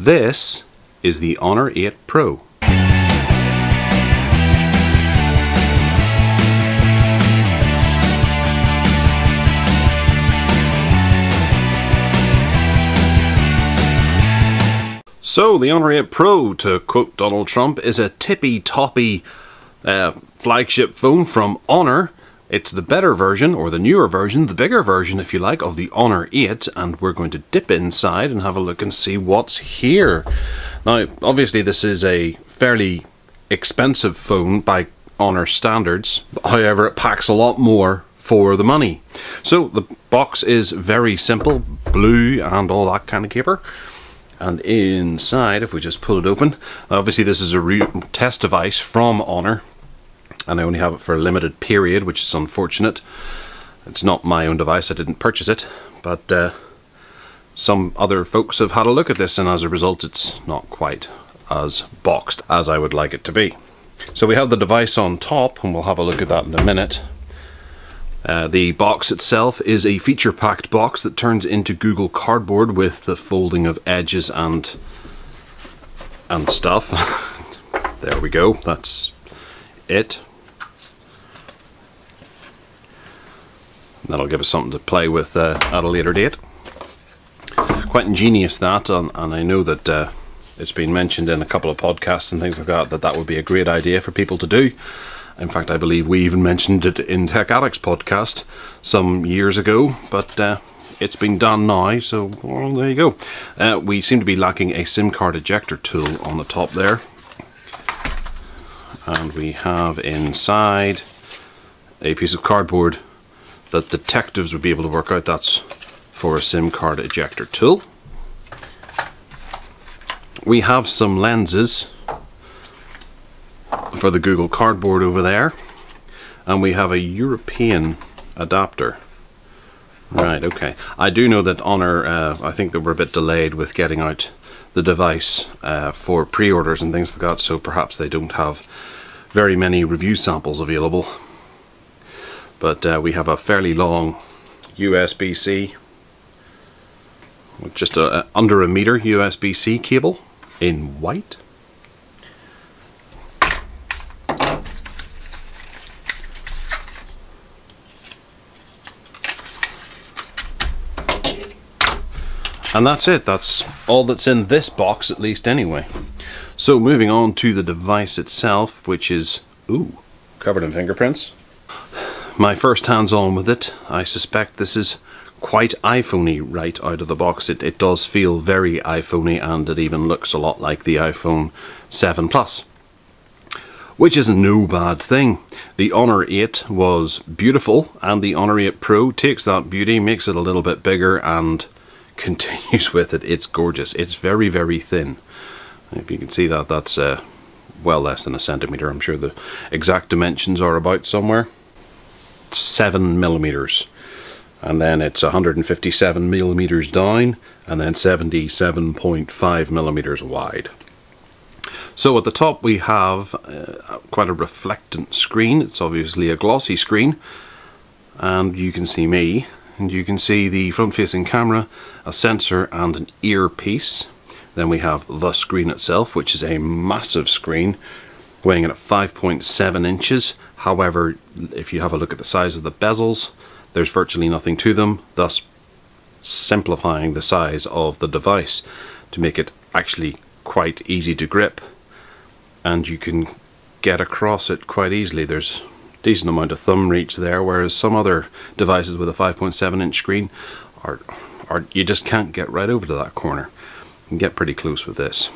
This is the Honor 8 Pro. So, the Honor 8 Pro, to quote Donald Trump, is a tippy toppy uh, flagship phone from Honor. It's the better version, or the newer version, the bigger version, if you like, of the Honor 8, and we're going to dip inside and have a look and see what's here. Now, obviously, this is a fairly expensive phone by Honor standards, however, it packs a lot more for the money. So, the box is very simple, blue, and all that kind of caper and inside if we just pull it open obviously this is a test device from Honor and I only have it for a limited period which is unfortunate it's not my own device I didn't purchase it but uh, some other folks have had a look at this and as a result it's not quite as boxed as I would like it to be so we have the device on top and we'll have a look at that in a minute uh, the box itself is a feature-packed box that turns into Google Cardboard with the folding of edges and and stuff. there we go. That's it. That'll give us something to play with uh, at a later date. Quite ingenious that, and, and I know that uh, it's been mentioned in a couple of podcasts and things like that that that would be a great idea for people to do. In fact, I believe we even mentioned it in Tech Addicts podcast some years ago, but uh, it's been done now, so well, there you go. Uh, we seem to be lacking a SIM card ejector tool on the top there. And we have inside a piece of cardboard that detectives would be able to work out that's for a SIM card ejector tool. We have some lenses for the Google Cardboard over there. And we have a European adapter. Right, okay. I do know that Honor, uh, I think they were a bit delayed with getting out the device uh, for pre-orders and things like that, so perhaps they don't have very many review samples available. But uh, we have a fairly long USB-C, just a, a, under a meter USB-C cable in white. And that's it, that's all that's in this box at least anyway. So moving on to the device itself, which is, ooh, covered in fingerprints. My first hands-on with it, I suspect this is quite iPhoney right out of the box. It, it does feel very iPhoney and it even looks a lot like the iPhone 7 Plus. Which is no bad thing. The Honor 8 was beautiful and the Honor 8 Pro takes that beauty, makes it a little bit bigger and continues with it. It's gorgeous. It's very, very thin. If you can see that, that's uh, well less than a centimeter. I'm sure the exact dimensions are about somewhere. Seven millimeters. And then it's 157 millimeters down and then 77.5 millimeters wide. So at the top we have uh, quite a reflectant screen. It's obviously a glossy screen and you can see me and you can see the front facing camera, a sensor and an earpiece. Then we have the screen itself which is a massive screen weighing in at 5.7 inches. However, if you have a look at the size of the bezels, there's virtually nothing to them, thus simplifying the size of the device to make it actually quite easy to grip and you can get across it quite easily. There's a decent amount of thumb reach there, whereas some other devices with a 5.7 inch screen are, are you just can't get right over to that corner. You can get pretty close with this.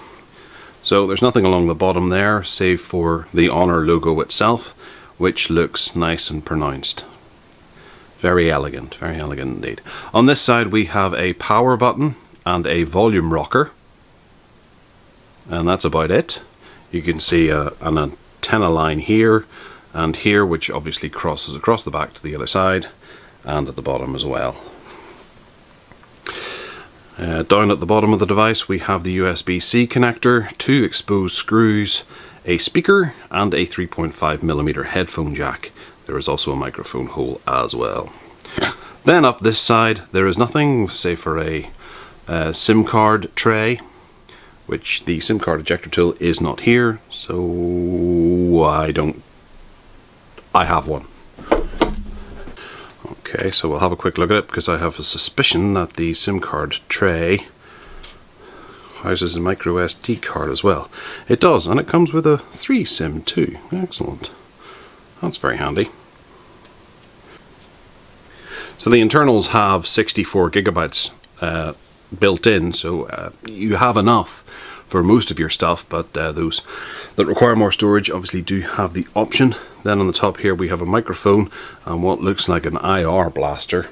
So there's nothing along the bottom there, save for the Honor logo itself, which looks nice and pronounced. Very elegant, very elegant indeed. On this side we have a power button and a volume rocker. And that's about it. You can see a, an antenna line here, and here which obviously crosses across the back to the other side and at the bottom as well. Uh, down at the bottom of the device we have the USB-C connector, two exposed screws, a speaker and a 3.5mm headphone jack. There is also a microphone hole as well. then up this side there is nothing save for a uh, SIM card tray which the SIM card ejector tool is not here, so I don't. I have one. Okay, so we'll have a quick look at it because I have a suspicion that the SIM card tray houses a micro SD card as well. It does, and it comes with a 3 SIM too. Excellent. That's very handy. So the internals have 64 gigabytes uh, built in, so uh, you have enough for most of your stuff, but uh, those that require more storage obviously do have the option. Then on the top here we have a microphone and what looks like an IR blaster.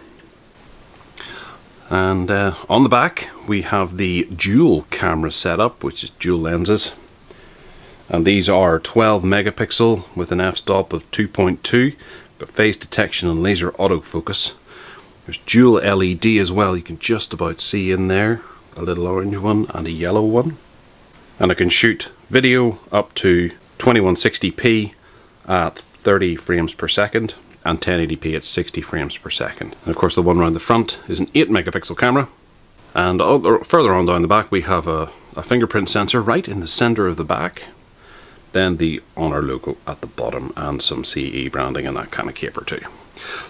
And uh, on the back we have the dual camera setup, which is dual lenses. And these are 12 megapixel with an f-stop of 2.2, got phase detection and laser autofocus. There's dual LED as well, you can just about see in there, a little orange one and a yellow one. And I can shoot video up to 2160p at 30 frames per second and 1080p at 60 frames per second. And of course the one around the front is an 8 megapixel camera and further on down the back we have a, a fingerprint sensor right in the center of the back then the Honor logo at the bottom and some CE branding and that kind of caper too.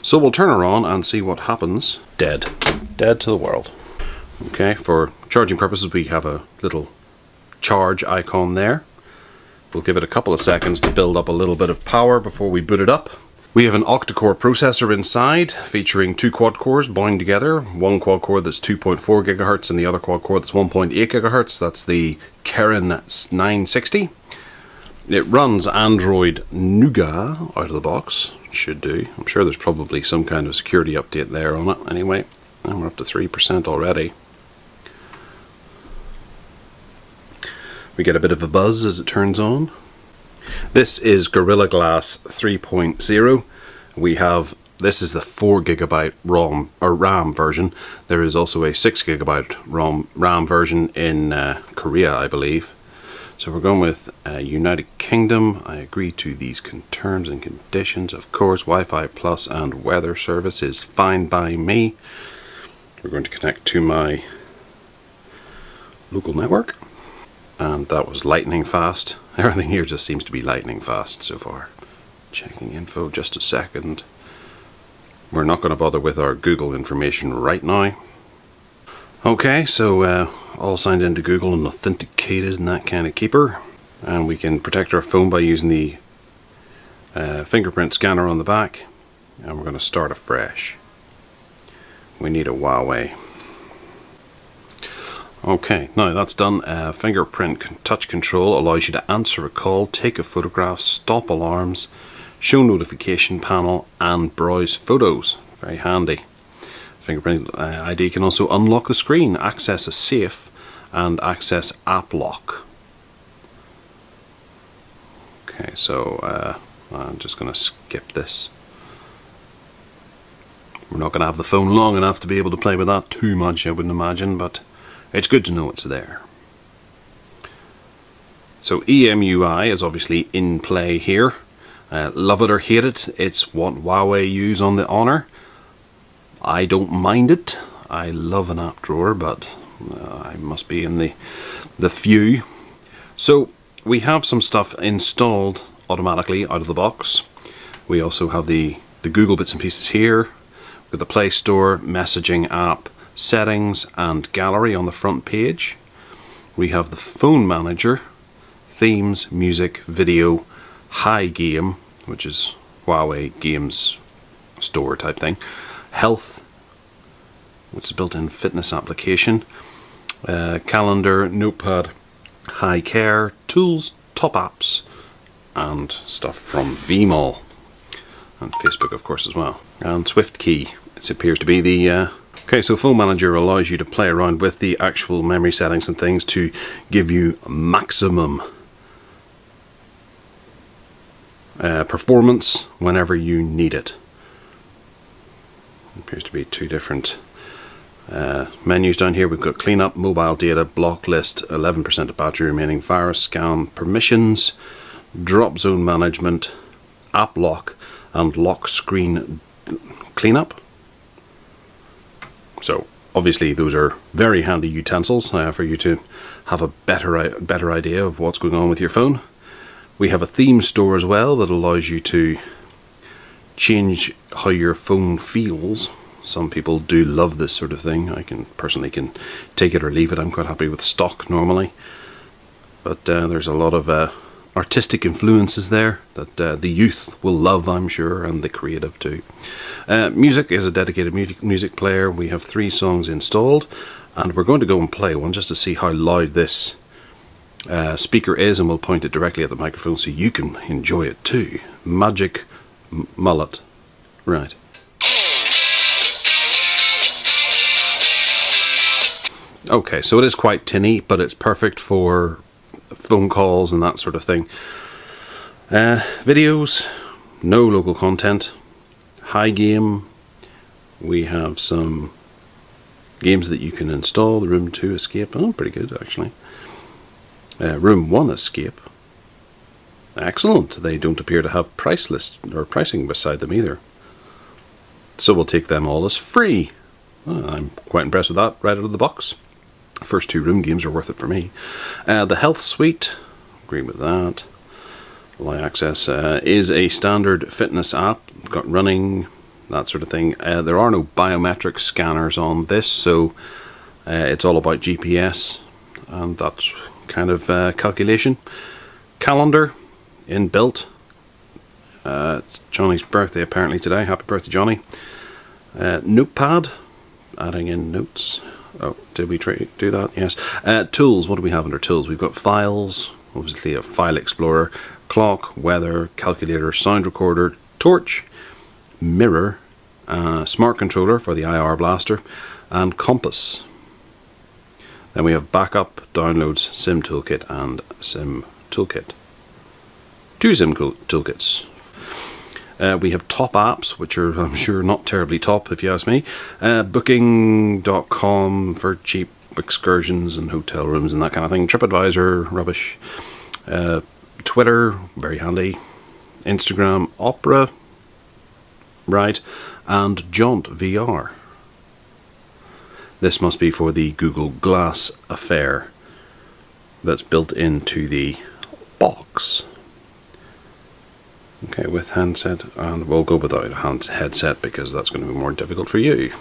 So we'll turn her on and see what happens. Dead. Dead to the world. Okay, for charging purposes we have a little charge icon there. We'll give it a couple of seconds to build up a little bit of power before we boot it up. We have an octa-core processor inside featuring two quad cores bound together. One quad core that's 2.4 gigahertz and the other quad core that's 1.8 gigahertz. That's the Kirin 960. It runs Android Nougat out of the box. Should do. I'm sure there's probably some kind of security update there on it anyway. And we're up to 3% already. We get a bit of a buzz as it turns on. This is Gorilla Glass 3.0. We have this is the 4 gigabyte ROM or RAM version. There is also a 6 gigabyte ROM RAM version in uh, Korea, I believe. So we're going with uh, United Kingdom. I agree to these terms and conditions. Of course, Wi-Fi Plus and weather service is fine by me. We're going to connect to my local network. And that was lightning fast. Everything here just seems to be lightning fast so far. Checking info just a second. We're not going to bother with our Google information right now. Okay, so uh, all signed into Google and authenticated and that kind of keeper. And we can protect our phone by using the uh, fingerprint scanner on the back. And we're going to start afresh. We need a Huawei. Okay, now that's done. Uh, fingerprint touch control allows you to answer a call, take a photograph, stop alarms, show notification panel and browse photos. Very handy. Fingerprint uh, ID can also unlock the screen, access a safe and access app lock. Okay, so uh, I'm just going to skip this. We're not going to have the phone long enough to be able to play with that too much, I wouldn't imagine, but it's good to know it's there. So EMUI is obviously in play here. Uh, love it or hate it, it's what Huawei use on the Honor. I don't mind it. I love an app drawer, but uh, I must be in the the few. So we have some stuff installed automatically out of the box. We also have the the Google bits and pieces here with the Play Store messaging app settings and gallery on the front page. We have the phone manager, themes, music, video, HiGame, which is Huawei Games Store type thing, health, which is built-in fitness application, uh, calendar, notepad, high HiCare, tools, top apps, and stuff from VMall, and Facebook of course as well, and SwiftKey. It appears to be the uh, Okay, so Phone Manager allows you to play around with the actual memory settings and things to give you maximum uh, performance whenever you need it. Appears to be two different uh, menus down here. We've got cleanup, mobile data, block list, 11% of battery remaining, virus scan, permissions, drop zone management, app lock, and lock screen cleanup. So obviously those are very handy utensils uh, for you to have a better better idea of what's going on with your phone. We have a theme store as well that allows you to change how your phone feels. Some people do love this sort of thing. I can personally can take it or leave it. I'm quite happy with stock normally, but uh, there's a lot of uh, artistic influences there that uh, the youth will love, I'm sure, and the creative too. Uh, music is a dedicated music, music player. We have three songs installed, and we're going to go and play one just to see how loud this uh, speaker is, and we'll point it directly at the microphone so you can enjoy it too. Magic Mullet. Right. Okay, so it is quite tinny, but it's perfect for phone calls and that sort of thing. Uh, videos, no local content. HiGame, we have some games that you can install. The Room 2 Escape, oh, pretty good actually. Uh, Room 1 Escape, excellent. They don't appear to have price list or pricing beside them either. So we'll take them all as free. Well, I'm quite impressed with that right out of the box first two room games are worth it for me. Uh, the Health Suite, agree with that. Live Access uh, is a standard fitness app, got running, that sort of thing. Uh, there are no biometric scanners on this, so uh, it's all about GPS, and that's kind of uh, calculation. Calendar, inbuilt. Uh, Johnny's birthday apparently today. Happy birthday, Johnny. notepad, adding in notes. Oh, did we do that? Yes. Uh, tools, what do we have under tools? We've got files, obviously a file explorer, clock, weather, calculator, sound recorder, torch, mirror, uh, smart controller for the IR blaster, and compass. Then we have backup, downloads, sim toolkit, and sim toolkit. Two sim toolkits uh, we have top apps, which are, I'm sure, not terribly top if you ask me. Uh, Booking.com for cheap excursions and hotel rooms and that kind of thing. TripAdvisor, rubbish. Uh, Twitter, very handy. Instagram, Opera, right. And Jaunt VR. This must be for the Google Glass affair that's built into the box. Okay, with handset, and we'll go without a headset because that's going to be more difficult for you.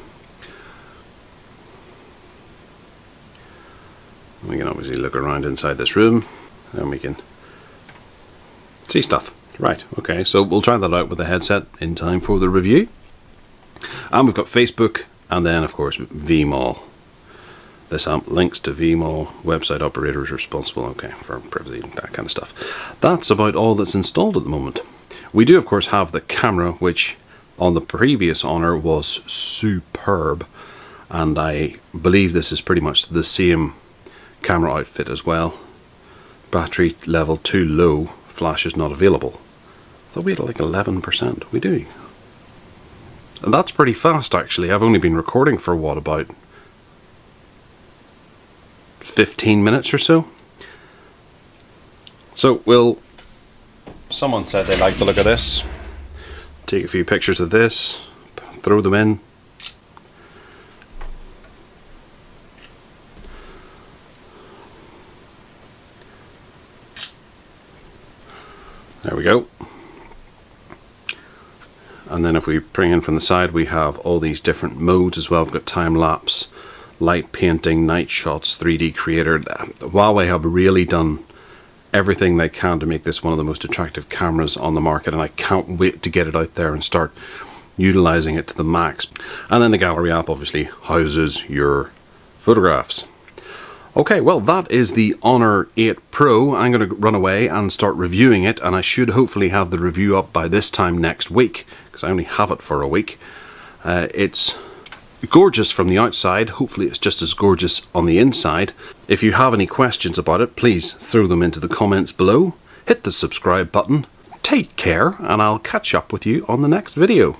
We can obviously look around inside this room, and we can see stuff. Right, okay, so we'll try that out with the headset in time for the review. And we've got Facebook, and then of course VMall. This amp links to VMall, website operators responsible, okay, for privacy and that kind of stuff. That's about all that's installed at the moment. We do of course have the camera which on the previous Honor was superb and I believe this is pretty much the same camera outfit as well. Battery level too low, flash is not available. Thought we had like 11%, we do. And that's pretty fast actually, I've only been recording for what about 15 minutes or so. So we'll someone said they liked the look of this. Take a few pictures of this, throw them in. There we go. And then if we bring in from the side, we have all these different modes as well. We've got time lapse, light painting, night shots, 3D creator. Huawei have really done everything they can to make this one of the most attractive cameras on the market and I can't wait to get it out there and start utilizing it to the max. And then the gallery app obviously houses your photographs. Okay, well that is the Honor 8 Pro. I'm going to run away and start reviewing it and I should hopefully have the review up by this time next week because I only have it for a week. Uh, it's gorgeous from the outside. Hopefully it's just as gorgeous on the inside. If you have any questions about it, please throw them into the comments below. Hit the subscribe button. Take care, and I'll catch up with you on the next video.